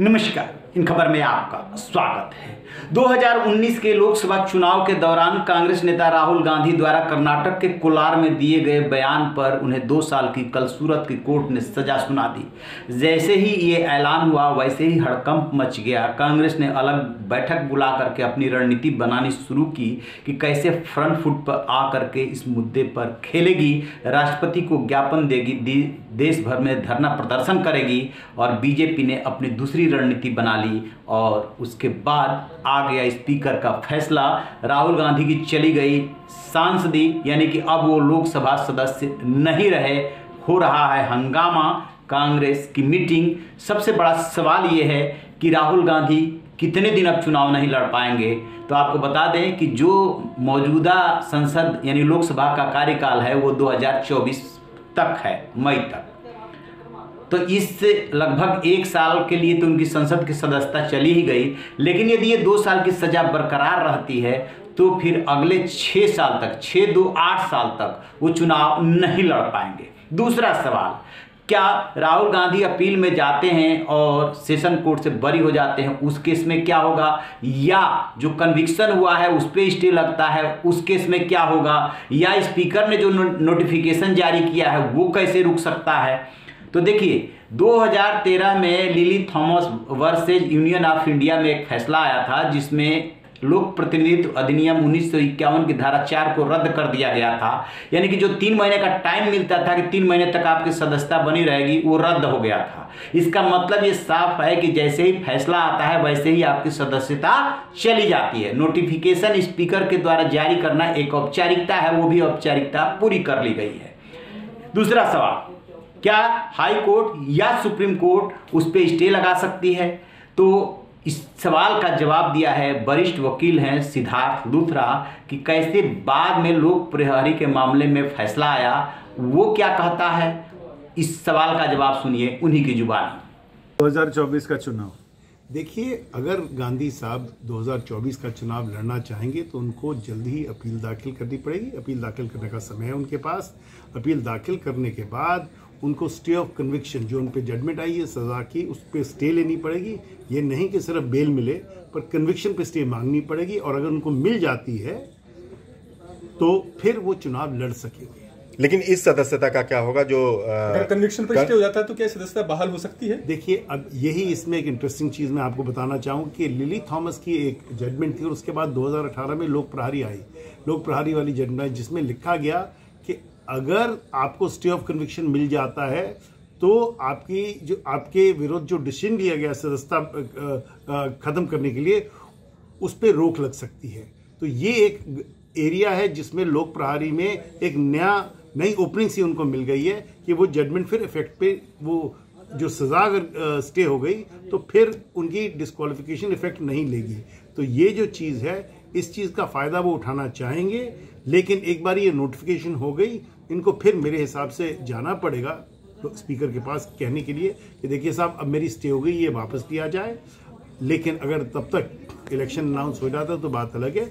नमस्कार, इन खबर में आपका स्वागत है। 2019 के लोकसभा चुनाव के दौरान कांग्रेस नेता राहुल गांधी द्वारा कर्नाटक के कोलार में दिए गए बयान पर उन्हें दो साल की कल सूरत की कोर्ट ने सजा सुना दी। जैसे ही ये ऐलान हुआ, वैसे ही हड़कंप मच गया। कांग्रेस ने अलग बैठक बुला करके अपनी रणनीति बनानी शुरू की कि कैसे फ्रंट फुट पर आ करके इस मुद्दे पर खेलेगी, राष्ट्रपति को ज्ञापन देगी देश भर में धरना प्रदर्शन करेगी और बीजेपी ने अपनी दूसरी रणनीति बना ली और उसके बाद आ गया स्पीकर का फैसला। राहुल गांधी की चली गई सांसदी, यानी कि अब वो लोकसभा सदस्य नहीं रहे, हो रहा है हंगामा, कांग्रेस की मीटिंग। सबसे बड़ा सवाल ये है कि राहुल गांधी कितने दिन अब चुनाव नहीं लड़ पाएँगे? तो आपको बता दें कि जो मौजूदा संसद, यानी लोकसभा का कार्यकाल है, वो 2024 तक है, मई तक। तो इससे लगभग एक साल के लिए तो उनकी संसद की सदस्यता चली ही गई। लेकिन यदि ये दो साल की सजा बरकरार रहती है तो फिर अगले छः साल तक छः दो आठ साल तक वो चुनाव नहीं लड़ पाएँगे। दूसरा सवाल, क्या राहुल गांधी अपील में जाते हैं और सेशन कोर्ट से बरी हो जाते हैं? उस केस में क्या होगा? या जो कन्विक्शन हुआ है, उस पर स्टे लगता है, उस केस में क्या होगा? या स्पीकर ने जो नोटिफिकेशन जारी किया है, वो कैसे रुक सकता है? तो देखिए 2013 में Lily Thomas versus Union of India में एक फैसला आया था, जिसमें लोक प्रतिनिधित्व अधिनियम उन्नीस सौ इक्यावन की धारा चार को रद्द कर दिया गया था। यानी कि जो तीन महीने का टाइम मिलता था कि तीन महीने तक आपकी सदस्यता बनी रहेगी, वो रद्द हो गया था। इसका मतलब ये साफ़ है कि जैसे ही फैसला आता है, वैसे ही आपकी सदस्यता चली जाती है। नोटिफिकेशन स्पीकर के द्वारा जारी करना एक औपचारिकता है, वो भी औपचारिकता पूरी कर ली गई है। दूसरा सवाल क्या हाई कोर्ट या सुप्रीम कोर्ट उस पर स्टे लगा सकती है? तो इस सवाल का जवाब दिया है वरिष्ठ वकील हैं सिद्धार्थ लुथरा कि कैसे बाद में लोक प्रहरी के मामले में फैसला आया, वो क्या कहता है? इस सवाल का जवाब सुनिए उन्हीं की जुबानी। 2024 का चुनाव। देखिए, अगर गांधी साहब 2024 का चुनाव लड़ना चाहेंगे तो उनको जल्द ही अपील दाखिल करनी पड़ेगी। अपील दाखिल करने का समय है उनके पास। अपील दाखिल करने के बाद उनको स्टे ऑफ़ कन्विक्शन जो उन पर जजमेंट आई है, सज़ा की उस पर स्टे लेनी पड़ेगी। ये नहीं कि सिर्फ़ बेल मिले, पर कन्विक्शन पे स्टे मांगनी पड़ेगी। और अगर उनको मिल जाती है तो फिर वो चुनाव लड़ सकेंगे। लेकिन इस सदस्यता का क्या होगा जो अगर कन्विक्शन पर हो जाता है तो क्या सदस्यता बहाल हो सकती है? देखिए अब यही इसमें एक इंटरेस्टिंग चीज़ मैं आपको बताना चाहूँ कि लिली थॉमस की एक जजमेंट थी और उसके बाद 2018 में लोक प्रहारी आई। लोक प्रहारी वाली जजमेंट जिसमें लिखा गया कि अगर आपको स्टे ऑफ़ कन्विक्शन मिल जाता है तो आपकी जो आपके विरुद्ध जो डिसीज़न लिया गया सदस्यता खत्म करने के लिए उस पर रोक लग सकती है। तो ये एक एरिया है जिसमें लोक प्रहारी में एक नया नई ओपनिंग सी उनको मिल गई है कि वो जजमेंट फिर इफ़ेक्ट पे वो जो सजा अगर स्टे हो गई तो फिर उनकी डिस्कालिफिकेशन इफ़ेक्ट नहीं लेगी। तो ये जो चीज़ है, इस चीज़ का फ़ायदा वो उठाना चाहेंगे, लेकिन एक बार ये नोटिफिकेशन हो गई, इनको फिर मेरे हिसाब से जाना पड़ेगा तो स्पीकर के पास कहने के लिए कि देखिए साहब, अब मेरी स्टे हो गई, ये वापस लिया जाए। लेकिन अगर तब तक इलेक्शन अनाउंस हो जाता तो बात अलग है।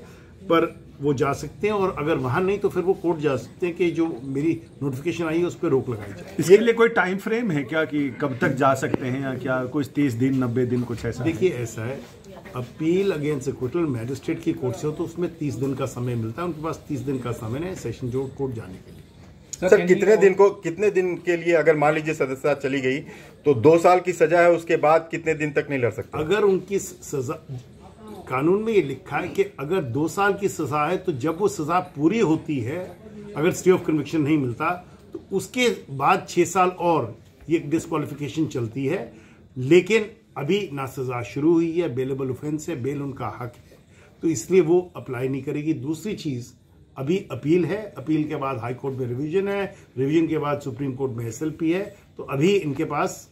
पर वो जा सकते हैं और अगर वहाँ नहीं तो फिर वो कोर्ट जा सकते हैं कि जो मेरी नोटिफिकेशन आई है उस पर रोक लगाई जाए। इसके लिए कोई टाइम फ्रेम है क्या कि कब तक जा सकते हैं या क्या कुछ तीस दिन नब्बे दिन कुछ ऐसा देखिए ऐसा है अपील अगेंस्ट एक्विटल मैजिस्ट्रेट की कोर्ट से हो तो उसमें तीस दिन का समय मिलता है उनके पास तीस दिन का समय है सेशन जो कोर्ट जाने के लिए। सर कितने दिन को कितने दिन के लिए अगर मान लीजिए सदस्यता चली गई तो दो साल की सजा है उसके बाद कितने दिन तक नहीं लड़ सकते? अगर उनकी सजा कानून में ये लिखा है कि अगर दो साल की सजा है तो जब वो सजा पूरी होती है, अगर स्टे ऑफ़ कन्विक्शन नहीं मिलता तो उसके बाद छह साल और ये डिस्कालिफिकेशन चलती है। लेकिन अभी ना सजा शुरू हुई है बेलेबल ऑफेंस है बेल उनका हक है। तो इसलिए वो अप्लाई नहीं करेगी। दूसरी चीज़, अभी अपील है। अपील के बाद हाई कोर्ट में रिवीजन है। रिवीजन के बाद सुप्रीम कोर्ट में एसएलपी है। तो अभी इनके पास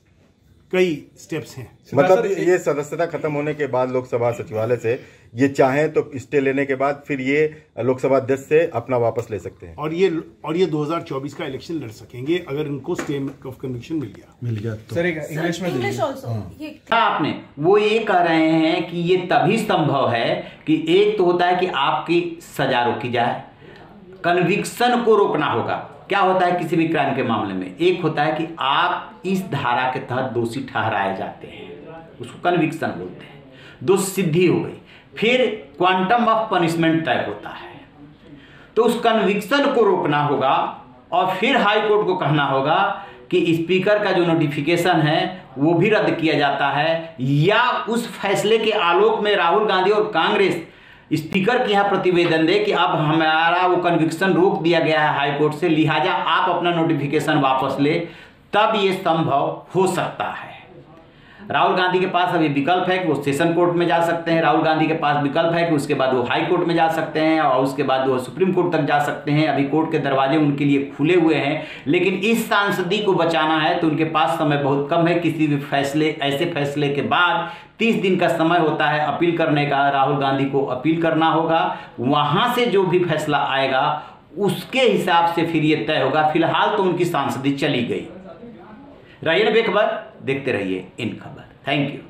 कई स्टेप्स हैं। मतलब ये सदस्यता खत्म होने के बाद लोकसभा सचिवालय से ये चाहें तो स्टे लेने के बाद फिर ये लोकसभा अध्यक्ष से अपना वापस ले सकते हैं। और ये और ये 2024 का इलेक्शन लड़ सकेंगे अगर इनको स्टे ऑफ़ कन्विक्शन मिल गया। मिल गया तो। सर इंग्लिश में इंग्लिश हाँ, आपने वो ये कह रहे हैं कि ये तभी संभव है कि एक तो होता है कि आपकी सजा रोकी जाए कन्विक्शन को रोकना होगा। क्या होता है किसी भी क्राइम के मामले में? एक होता है कि आप इस धारा के तहत दोषी ठहराए जाते हैं। उसको कन्विक्शन बोलते हैं। दोष सिद्धि हो गई। फिर क्वांटम ऑफ़ पनिशमेंट तय होता है। तो उस कन्विक्सन को रोकना होगा और फिर हाई कोर्ट को कहना होगा कि स्पीकर का जो नोटिफिकेशन है, वो भी रद्द किया जाता है या उस फैसले के आलोक में राहुल गांधी और कांग्रेस स्पीकर के यहाँ प्रतिवेदन दे कि अब हमारा वो कन्विक्शन रोक दिया गया है हाई कोर्ट से, लिहाजा आप अपना नोटिफिकेशन वापस ले, तब ये संभव हो सकता है। राहुल गांधी के पास अभी विकल्प है कि वो सेशन कोर्ट में जा सकते हैं। राहुल गांधी के पास विकल्प है कि उसके बाद वो हाई कोर्ट में जा सकते हैं और उसके बाद वो सुप्रीम कोर्ट तक जा सकते हैं। अभी कोर्ट के दरवाजे उनके लिए खुले हुए हैं, लेकिन इस सांसदी को बचाना है तो उनके पास समय बहुत कम है। किसी भी फैसले, ऐसे फैसले के बाद तीस दिन का समय होता है अपील करने का, राहुल गांधी को अपील करना होगा। वहाँ से जो भी फैसला आएगा, उसके हिसाब से फिर ये तय होगा। फ़िलहाल तो उनकी सांसदी चली गई। रहिए बेखबर, देखते रहिए इन खबर। Thank you